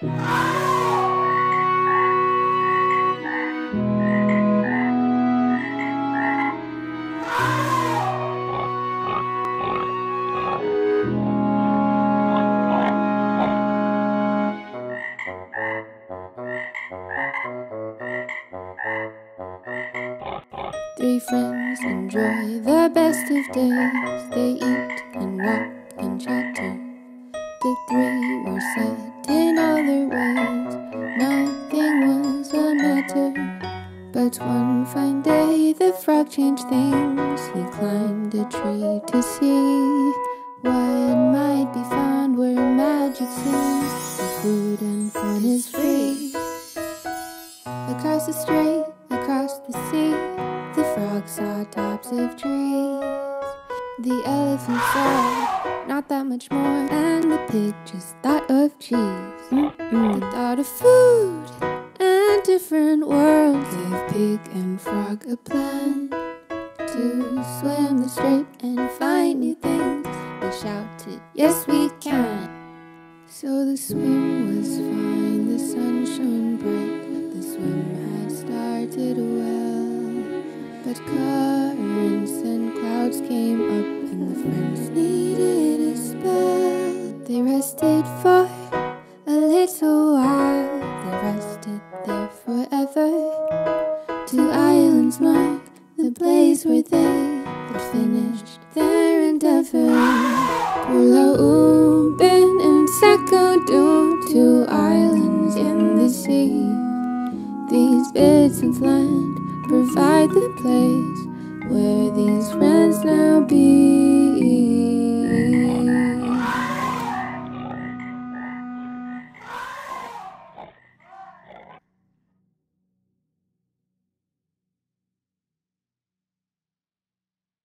Three friends enjoy the best of days. They eat and walk and chatter. The three were set in other ways. Nothing was a matter. But one fine day the frog changed things. He climbed a tree to see what might be found where magic sings. The food and fun is free. Across the strait, across the sea, the frog saw tops of trees. The elephant saw not that much more, and the pig just thought of cheese. Mm-mm. The thought of food and different worlds gave pig and frog a plan to swim the strait and find new things. They shouted, "Yes, we can!" So the swim was fine, the sun shone bright. The swim had started well, but currents and clouds came up, and the friends needed a spell. They rested for a little while, they rested there forever. Two islands mark the place where they had finished their endeavor. Pulau Ubin and Sekudu, two islands in the sea. These bits of land provide the place where these friends now be.